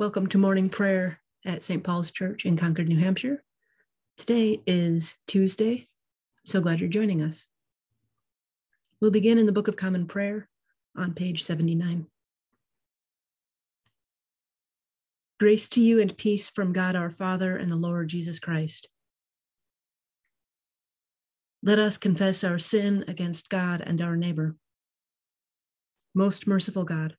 Welcome to morning prayer at St. Paul's Church in Concord, New Hampshire. Today is Tuesday. So glad you're joining us. We'll begin in the Book of Common Prayer on page 79. Grace to you and peace from God our Father and the Lord Jesus Christ. Let us confess our sin against God and our neighbor. Most merciful God,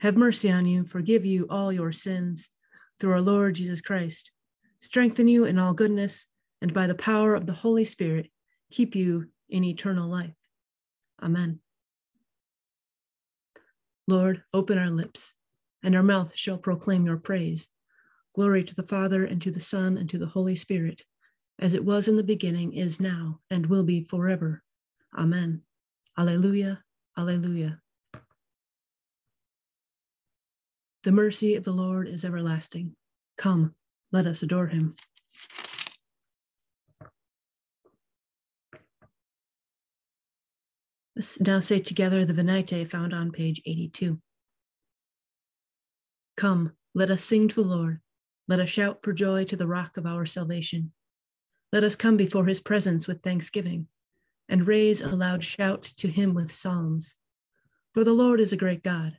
have mercy on you, forgive you all your sins through our Lord Jesus Christ, strengthen you in all goodness, and by the power of the Holy Spirit, keep you in eternal life. Amen. Lord, open our lips, and our mouth shall proclaim your praise. Glory to the Father, and to the Son, and to the Holy Spirit, as it was in the beginning, is now, and will be forever. Amen. Alleluia, alleluia. The mercy of the Lord is everlasting. Come, let us adore him. Let's now say together the Venite found on page 82. Come, let us sing to the Lord. Let us shout for joy to the rock of our salvation. Let us come before his presence with thanksgiving and raise a loud shout to him with psalms. For the Lord is a great God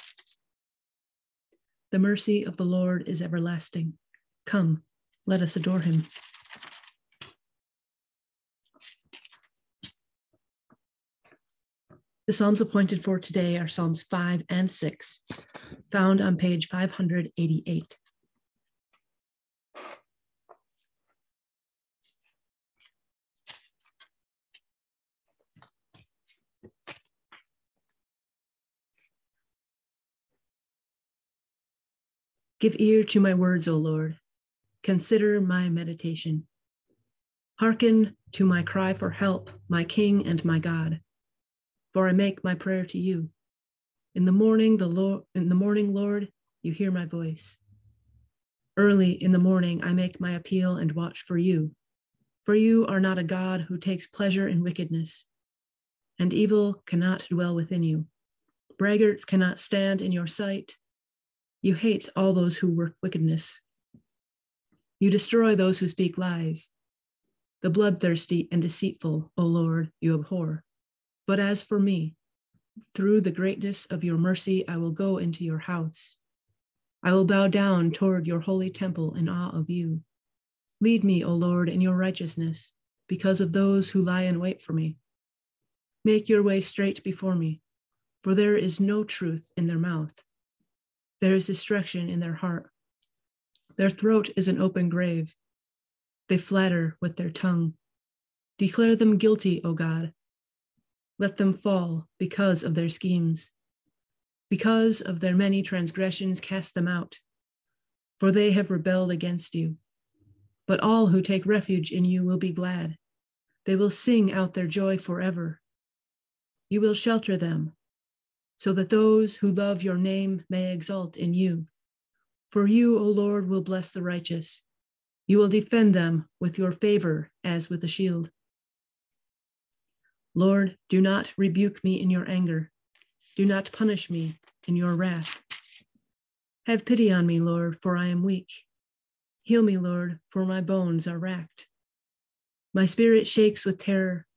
The mercy of the Lord is everlasting. Come, let us adore him. The Psalms appointed for today are Psalms 5 and 6, found on page 588. Give ear to my words, O Lord. Consider my meditation. Hearken to my cry for help, my King and my God. For I make my prayer to you. In the morning, the Lord, in the morning, Lord, you hear my voice. Early in the morning, I make my appeal and watch for you. For you are not a God who takes pleasure in wickedness, and evil cannot dwell within you. Braggarts cannot stand in your sight. You hate all those who work wickedness. You destroy those who speak lies. The bloodthirsty and deceitful, O Lord, you abhor. But as for me, through the greatness of your mercy, I will go into your house. I will bow down toward your holy temple in awe of you. Lead me, O Lord, in your righteousness, because of those who lie in wait for me. Make your way straight before me, for there is no truth in their mouth. There is destruction in their heart. Their throat is an open grave. They flatter with their tongue. Declare them guilty, O God. Let them fall because of their schemes. Because of their many transgressions, cast them out, for they have rebelled against you. But all who take refuge in you will be glad. They will sing out their joy forever. You will shelter them so that those who love your name may exult in you. For you, O Lord, will bless the righteous. You will defend them with your favor as with a shield. Lord, do not rebuke me in your anger. Do not punish me in your wrath. Have pity on me, Lord, for I am weak. Heal me, Lord, for my bones are racked. My spirit shakes with terror.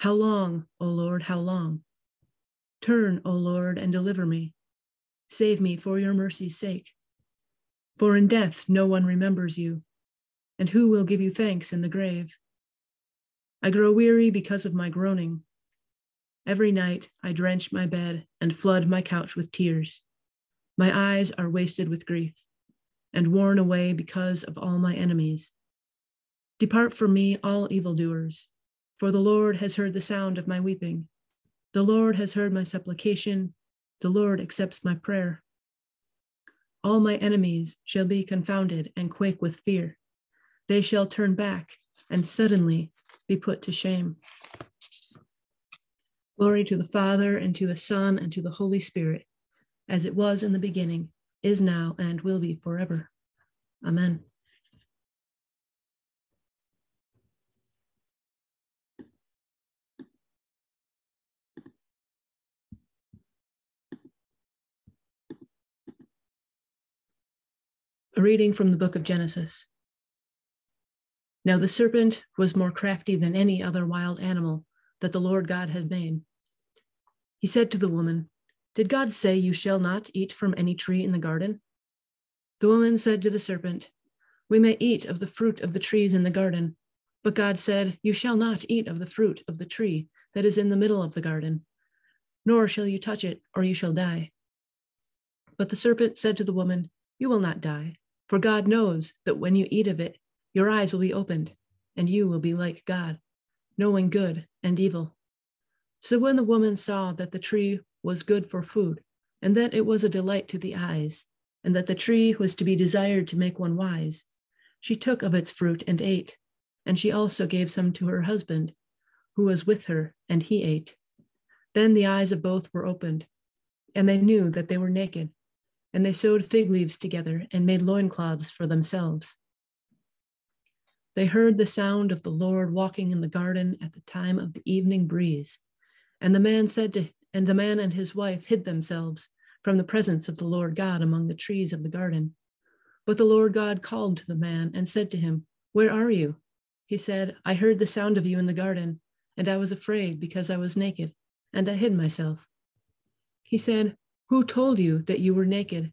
How long, O Lord, how long? Turn, O Lord, and deliver me. Save me for your mercy's sake. For in death no one remembers you. And who will give you thanks in the grave? I grow weary because of my groaning. Every night I drench my bed and flood my couch with tears. My eyes are wasted with grief and worn away because of all my enemies. Depart from me, all evildoers, for the Lord has heard the sound of my weeping. The Lord has heard my supplication. The Lord accepts my prayer. All my enemies shall be confounded and quake with fear. They shall turn back and suddenly be put to shame. Glory to the Father, and to the Son, and to the Holy Spirit, as it was in the beginning, is now, and will be forever. Amen. A reading from the book of Genesis. Now the serpent was more crafty than any other wild animal that the Lord God had made. He said to the woman, Did God say you shall not eat from any tree in the garden? The woman said to the serpent, We may eat of the fruit of the trees in the garden. But God said, You shall not eat of the fruit of the tree that is in the middle of the garden, nor shall you touch it, or you shall die. But the serpent said to the woman, You will not die, for God knows that when you eat of it, your eyes will be opened, and you will be like God, knowing good and evil. So when the woman saw that the tree was good for food, and that it was a delight to the eyes, and that the tree was to be desired to make one wise, she took of its fruit and ate, and she also gave some to her husband, who was with her, and he ate. Then the eyes of both were opened, and they knew that they were naked, and they sewed fig leaves together and made loincloths for themselves. They heard the sound of the Lord walking in the garden at the time of the evening breeze. And the man said to and the man and his wife hid themselves from the presence of the Lord God among the trees of the garden. But the Lord God called to the man and said to him, Where are you? He said, I heard the sound of you in the garden, and I was afraid because I was naked, and I hid myself. He said, Who told you that you were naked?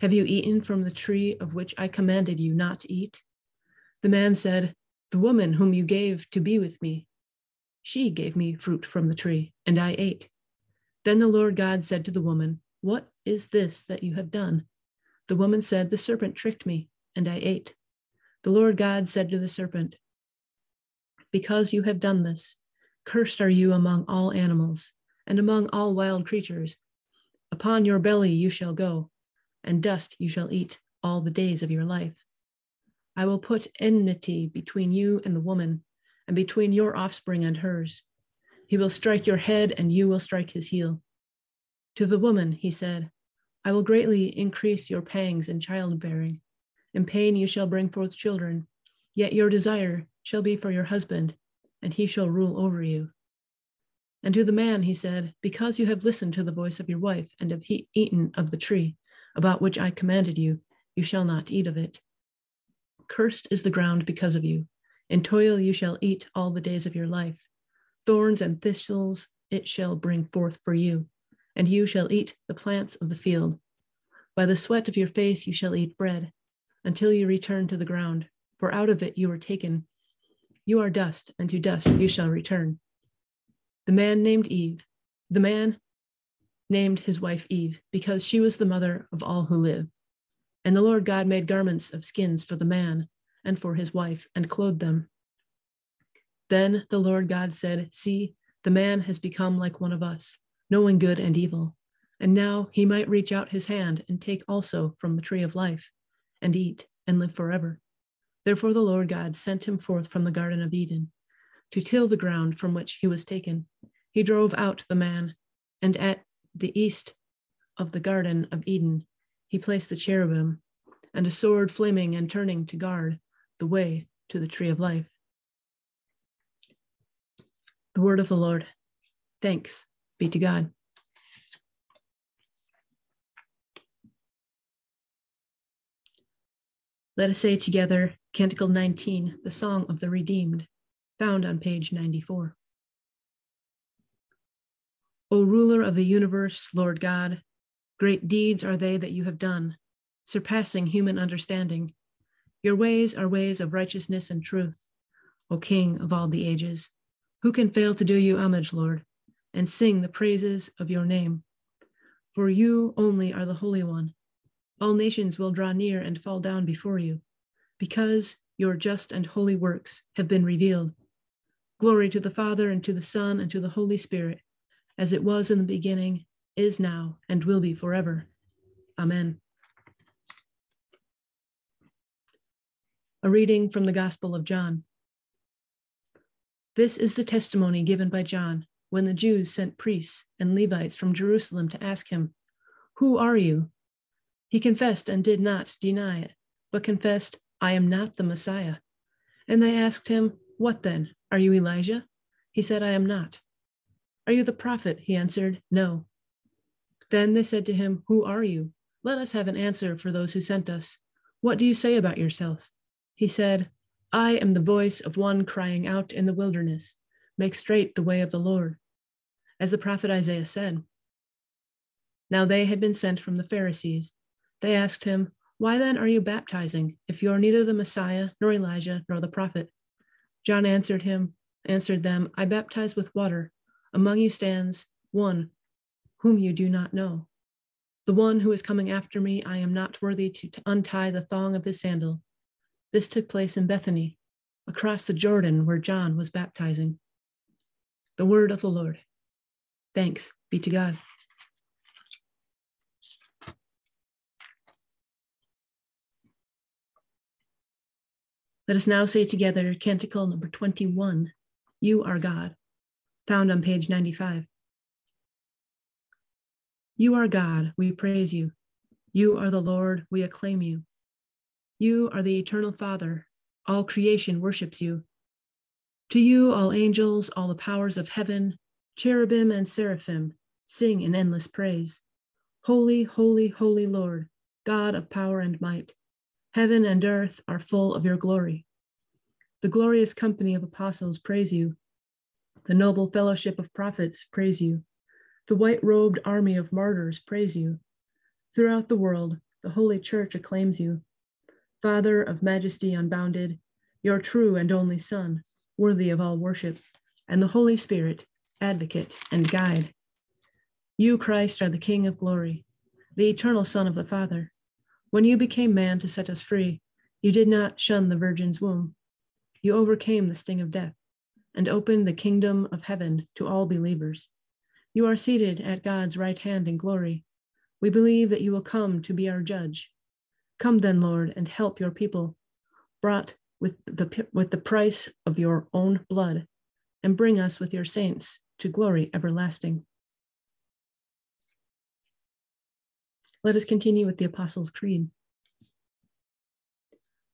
Have you eaten from the tree of which I commanded you not to eat? The man said, The woman whom you gave to be with me, she gave me fruit from the tree, and I ate. Then the Lord God said to the woman, What is this that you have done? The woman said, The serpent tricked me, and I ate. The Lord God said to the serpent, Because you have done this, cursed are you among all animals, and among all wild creatures. Upon your belly you shall go, and dust you shall eat all the days of your life. I will put enmity between you and the woman, and between your offspring and hers. He will strike your head, and you will strike his heel. To the woman, he said, I will greatly increase your pangs in childbearing. In pain you shall bring forth children, yet your desire shall be for your husband, and he shall rule over you. And to the man he said, Because you have listened to the voice of your wife, and have he- eaten of the tree about which I commanded you, you shall not eat of it. Cursed is the ground because of you. In toil you shall eat all the days of your life. Thorns and thistles it shall bring forth for you, and you shall eat the plants of the field. By the sweat of your face you shall eat bread, until you return to the ground, for out of it you were taken. You are dust, and to dust you shall return. The man named Eve, the man named his wife Eve, because she was the mother of all who live. And the Lord God made garments of skins for the man and for his wife and clothed them. Then the Lord God said, See, the man has become like one of us, knowing good and evil. And now he might reach out his hand and take also from the tree of life and eat and live forever. Therefore the Lord God sent him forth from the Garden of Eden to till the ground from which he was taken. He drove out the man, and at the east of the Garden of Eden he placed the cherubim and a sword flaming and turning to guard the way to the tree of life. The word of the Lord. Thanks be to God. Let us say together Canticle 19, the Song of the Redeemed, found on page 94. O ruler of the universe, Lord God, great deeds are they that you have done, surpassing human understanding. Your ways are ways of righteousness and truth, O King of all the ages. Who can fail to do you homage, Lord, and sing the praises of your name? For you only are the Holy One. All nations will draw near and fall down before you, because your just and holy works have been revealed. Glory to the Father, and to the Son, and to the Holy Spirit, as it was in the beginning, is now, and will be forever. Amen. A reading from the Gospel of John. This is the testimony given by John when the Jews sent priests and Levites from Jerusalem to ask him, Who are you? He confessed and did not deny it, but confessed, I am not the Messiah. And they asked him, What then? Are you Elijah? He said, I am not. Are you the prophet? He answered, No. Then they said to him, Who are you? Let us have an answer for those who sent us. What do you say about yourself? He said, I am the voice of one crying out in the wilderness, Make straight the way of the Lord. As the prophet Isaiah said. Now they had been sent from the Pharisees. They asked him, Why then are you baptizing, if you are neither the Messiah, nor Elijah, nor the prophet? John answered him, answered them, I baptize with water. Among you stands one whom you do not know. The one who is coming after me, I am not worthy to, untie the thong of his sandal. This took place in Bethany, across the Jordan where John was baptizing. The word of the Lord. Thanks be to God. Let us now say together Canticle number 21, You Are God, found on page 95. You are God, we praise you. You are the Lord, we acclaim you. You are the eternal Father, all creation worships you. To you, all angels, all the powers of heaven, cherubim and seraphim, sing in endless praise. Holy, holy, holy Lord, God of power and might. Heaven and earth are full of your glory. The glorious company of apostles praise you. The noble fellowship of prophets praise you. The white robed army of martyrs praise you. Throughout the world, the Holy Church acclaims you. Father of majesty unbounded, your true and only Son, worthy of all worship, and the Holy Spirit, advocate and guide. You, Christ, are the King of glory, the eternal Son of the Father. When you became man to set us free, you did not shun the Virgin's womb. You overcame the sting of death and opened the kingdom of heaven to all believers. You are seated at God's right hand in glory. We believe that you will come to be our judge. Come then, Lord, and help your people, brought with the, with the price of your own blood, and bring us with your saints to glory everlasting. Let us continue with the Apostles' Creed.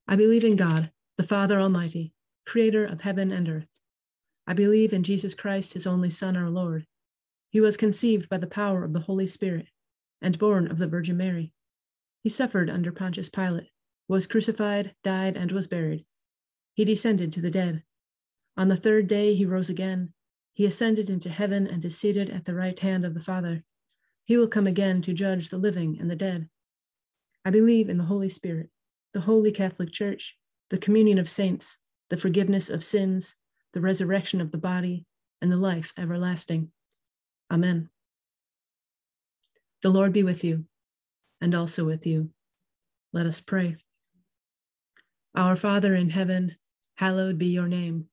I believe in God, the Father Almighty, creator of heaven and earth. I believe in Jesus Christ, his only Son, our Lord. He was conceived by the power of the Holy Spirit and born of the Virgin Mary. He suffered under Pontius Pilate, was crucified, died, and was buried. He descended to the dead. On the third day, he rose again. He ascended into heaven and is seated at the right hand of the Father. He will come again to judge the living and the dead. I believe in the Holy Spirit, the Holy Catholic Church, the communion of saints, the forgiveness of sins, the resurrection of the body, and the life everlasting. Amen. The Lord be with you, and also with you. Let us pray. Our Father in heaven, hallowed be your name.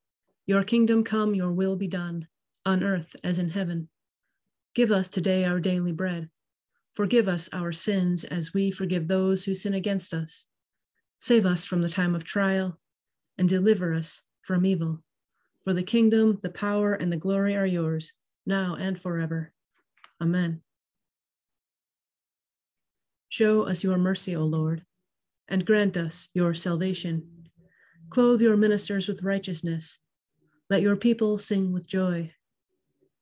Your kingdom come, your will be done, on earth as in heaven. Give us today our daily bread. Forgive us our sins as we forgive those who sin against us. Save us from the time of trial and deliver us from evil. For the kingdom, the power, and the glory are yours, now and forever. Amen. Show us your mercy, O Lord, and grant us your salvation. Clothe your ministers with righteousness. Let your people sing with joy.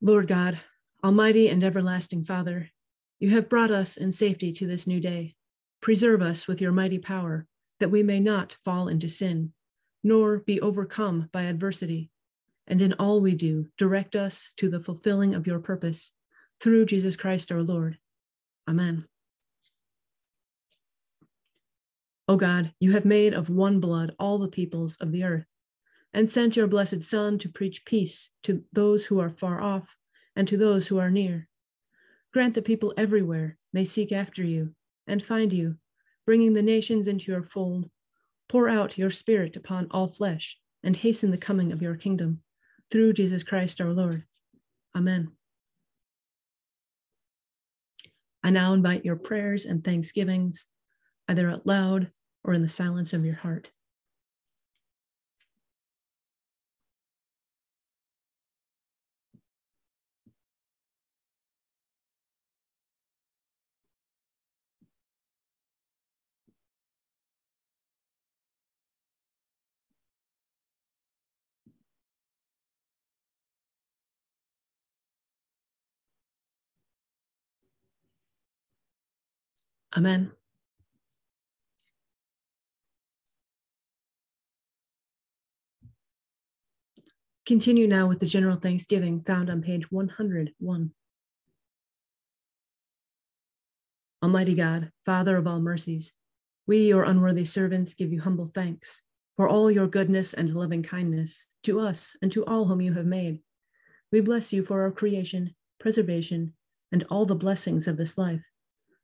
Lord God, Almighty and everlasting Father, you have brought us in safety to this new day. Preserve us with your mighty power, that we may not fall into sin, nor be overcome by adversity. And in all we do, direct us to the fulfilling of your purpose through Jesus Christ our Lord. Amen. O God, you have made of one blood all the peoples of the earth and sent your blessed Son to preach peace to those who are far off and to those who are near. Grant that people everywhere may seek after you and find you, bringing the nations into your fold. Pour out your Spirit upon all flesh and hasten the coming of your kingdom. Through Jesus Christ our Lord. Amen. I now invite your prayers and thanksgivings, either out loud or in the silence of your heart. Amen. Continue now with the general thanksgiving found on page 101. Almighty God, Father of all mercies, we, your unworthy servants, give you humble thanks for all your goodness and loving kindness to us and to all whom you have made. We bless you for our creation, preservation, and all the blessings of this life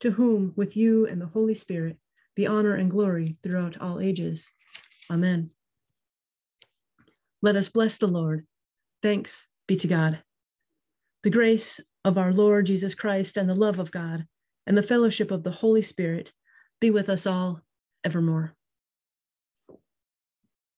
to whom, with you and the Holy Spirit, be honor and glory throughout all ages. Amen. Let us bless the Lord. Thanks be to God. The grace of our Lord Jesus Christ and the love of God and the fellowship of the Holy Spirit be with us all evermore.